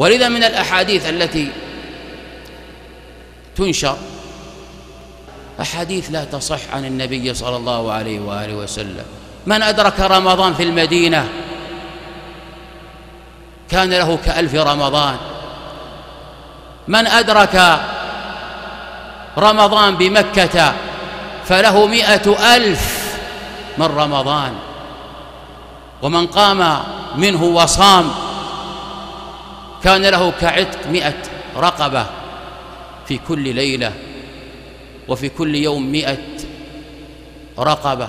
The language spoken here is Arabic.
ولذا من الأحاديث التي تنشر أحاديث لا تصح عن النبي صلى الله عليه وآله وسلم. من أدرك رمضان في المدينة كان له كألف رمضان. من أدرك رمضان بمكة فله مئة ألف من رمضان. ومن قام منه وصام كان له كعتق مئة رقبة في كل ليلة وفي كل يوم مئة رقبة.